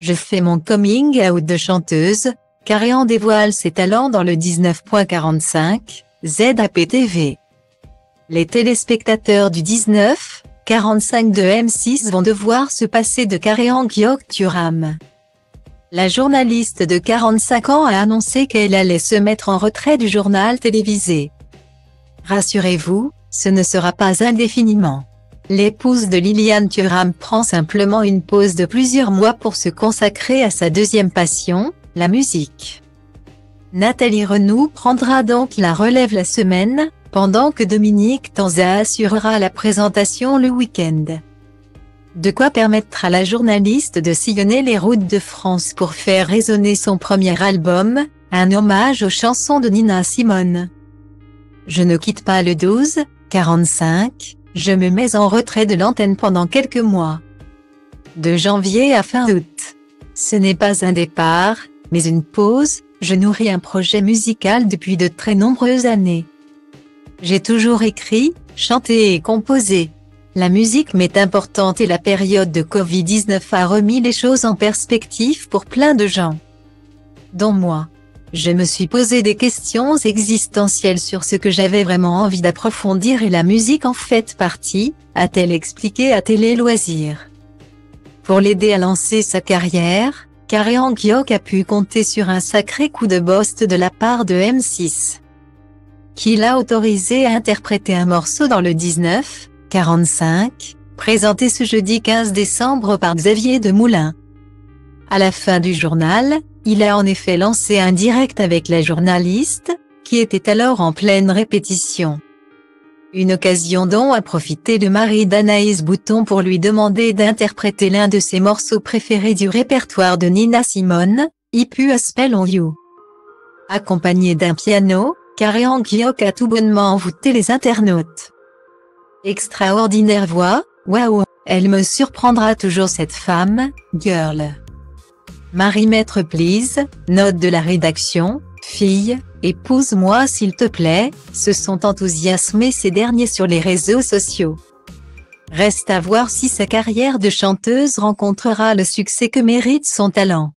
Je fais mon coming out de chanteuse, Carian dévoile ses talents dans le 19.45, ZAPTV. Les téléspectateurs du 19, 45 de M6 vont devoir se passer de Carian Gyok Turam. La journaliste de 45 ans a annoncé qu'elle allait se mettre en retrait du journal télévisé. Rassurez-vous, ce ne sera pas indéfiniment. L'épouse de Liliane Thuram prend simplement une pause de plusieurs mois pour se consacrer à sa deuxième passion, la musique. Nathalie Renou prendra donc la relève la semaine, pendant que Dominique Tanza assurera la présentation le week-end. De quoi permettre à la journaliste de sillonner les routes de France pour faire résonner son premier album, un hommage aux chansons de Nina Simone. Je ne quitte pas le 12, 45, je me mets en retrait de l'antenne pendant quelques mois. De janvier à fin août. Ce n'est pas un départ, mais une pause, je nourris un projet musical depuis de très nombreuses années. J'ai toujours écrit, chanté et composé. La musique m'est importante et la période de Covid-19 a remis les choses en perspective pour plein de gens. Dont moi. Je me suis posé des questions existentielles sur ce que j'avais vraiment envie d'approfondir et la musique en fait partie, a-t-elle expliqué à Télé Loisirs. Pour l'aider à lancer sa carrière, Karian Gyok a pu compter sur un sacré coup de bost de la part de M6. Qui l'a autorisé à interpréter un morceau dans le 19, 45, présenté ce jeudi 15 décembre par Xavier Demoulin. À la fin du journal, il a en effet lancé un direct avec la journaliste, qui était alors en pleine répétition. Une occasion dont a profité de Marie d'Anaïs Bouton pour lui demander d'interpréter l'un de ses morceaux préférés du répertoire de Nina Simone, Ipu a Spell on You. Accompagné d'un piano, Karian Gyok a tout bonnement envoûté les internautes. Extraordinaire voix, waouh, elle me surprendra toujours cette femme, girl. Marie Maître Please, note de la rédaction, fille, épouse-moi s'il te plaît, se sont enthousiasmés ces derniers sur les réseaux sociaux. Reste à voir si sa carrière de chanteuse rencontrera le succès que mérite son talent.